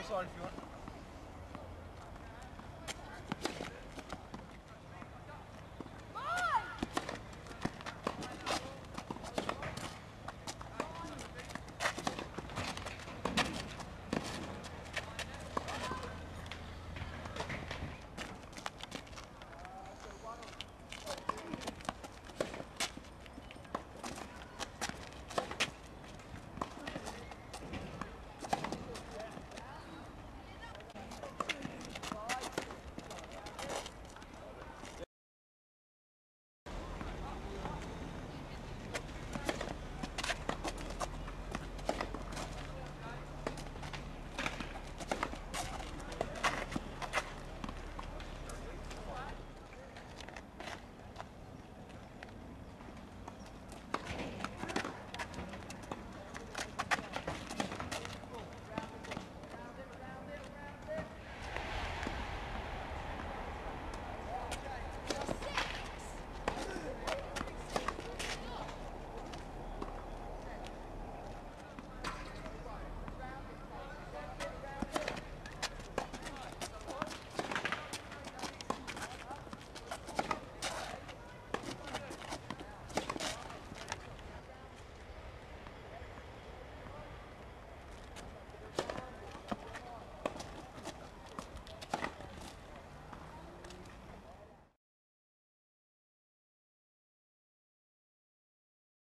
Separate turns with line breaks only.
other side if you want.